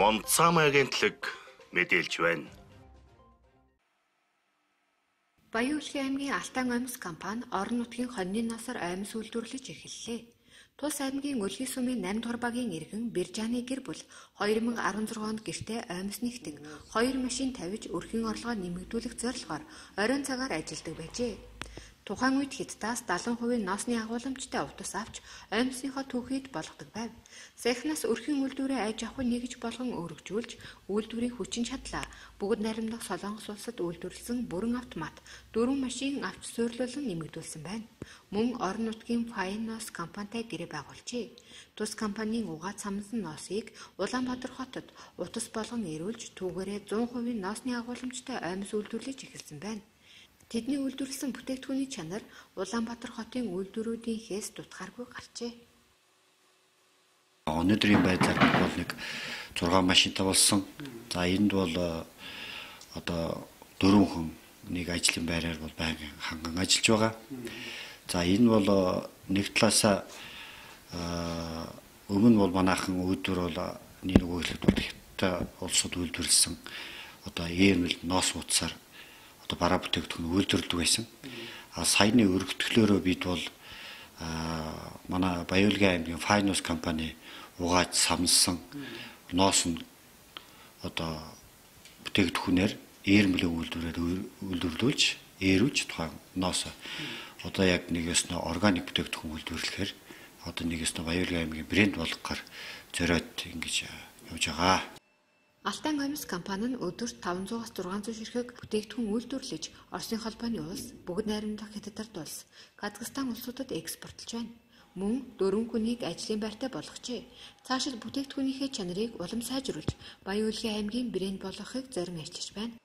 Монцам агентлаг мэдээлж байна. Баян-Улгийн аймгийн Алтан аймс компани орон нутгийн хоньны насар аймс үйлдвэрлэж эхэллээ. Тус аймгийн Өлгийн сумын 8 дугаар багийн иргэн Биржааны гэр бүл 2016 онд гэртээ аймс нэгтэн 2 машин тавьж өрхийн орлогоо нэмэгдүүлэх зорилгоор оройн цагаар ажилладаг байжээ. Тухайн үед Хятадаас 70% ноосны агуулмжтай утас авч оймсныхоо түүхийд болгодог байв. Сахинаас өрхийн үйлдвэрээ айж авах нэгж болгон өргөжүүлж үйлдвэрийн хүчин чадлаа бүгд наримдах Солонгос улсад үйлдвэрлэсэн бүрэн автомат дөрвөн машин авч суйрлуулан нэмэгдүүлсэн байна. Мөн орон нутгийн Finos компанитай гэрээ байгуулжээ. Тус компанийн угаа цамсан ноосыг Улаанбаатар хотод утас болгон ирүүлж түүгээрээ 100% ноосны агуулмжтай оймс үйлдвэрлэж эхэлсэн байна. Тэдний үйлдвэрлэсэн бүтээгдэхүүний чанар Улаанбаатар хотын үйлдвэрүүдийнхээс дутхааргүй гарчээ. Өнөөдрийн байдлаар бол нэг 6 машинтай болсон. За энд бол э, одоо дөрвөн хүн нэг ажлын байраар бол байнгын ханган ажиллаж байгаа. За энэ бол э, нэг талаасаа э, өмнө бол манайхан үйлдвэр бол нэг бол хятад улсад үйлдвэрлэсэн одоо EML ноос утсаар одоо бараа бүтээгдэхүүн үйлдвэрлэдэг байсан. А саяны өргөтгөлөөрөө бид бол манай Баяулгийн аймгийн Finance компани угааж самсан ноос нь одоо бүтээгдэхүүнээр eerмлийн үйлдвэрээр үйлдвэрлүүлж eerүүлж тухайн ноос одоо яг нэг ёсно органик бүтээгдэхүүн үйлдвэрлэхээр одоо нэг ёсно Баяулгийн аймгийн брэнд болгохоор зориод ингэж явж байгаа. Алтан Гомс компани нь өдөрт 500-аас 600 ширхэг бүтээгдэхүүн үйлдвэрлэж Оросын холбооны улс, бүгд найрамдах Хятад улс, Казахстан улсуудад экспортлж байна. Мөн дөрвөн хүнийг ажлын байртай болгочээ. Цаашид бүтээгдэхүүнийхээ чанарыг улам сайжруулж, Баян-Улгийн аймгийн брэнд болгохыг зорин арчиж байна.